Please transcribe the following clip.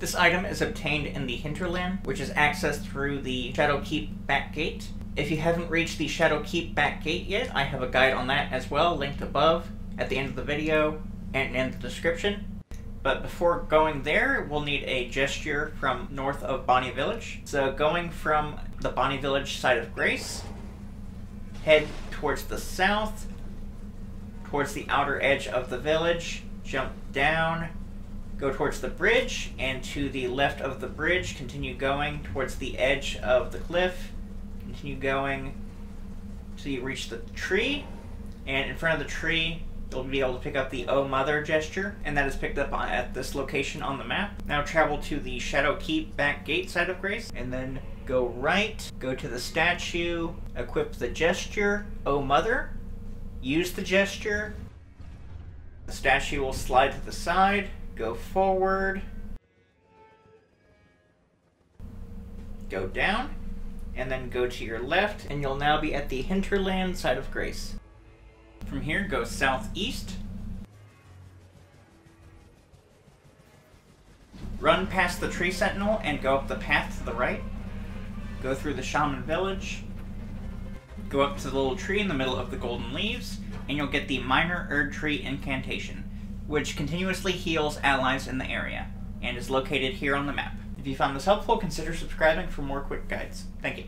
This item is obtained in the Hinterland, which is accessed through the Shadow Keep back gate. If you haven't reached the Shadow Keep back gate yet, I have a guide on that as well, linked above, at the end of the video, and in the description. But before going there, we'll need a gesture from north of Bonny Village. So going from the Bonny Village site of Grace, head towards the south, towards the outer edge of the village, jump down, go towards the bridge, and to the left of the bridge, continue going towards the edge of the cliff, continue going till you reach the tree, and in front of the tree, you'll be able to pick up the Oh Mother gesture, and that is picked up at this location on the map. Now travel to the Shadow Keep back gate site of Grace, and then go right, go to the statue, equip the gesture, Oh Mother, use the gesture, the statue will slide to the side, go forward, go down, and then go to your left, and you'll now be at the hinterland site of Grace. From here, go southeast, run past the tree sentinel and go up the path to the right, go through the shaman village, go up to the little tree in the middle of the golden leaves, and you'll get the minor Erdtree incantation, which continuously heals allies in the area, and is located here on the map. If you found this helpful, consider subscribing for more quick guides. Thank you.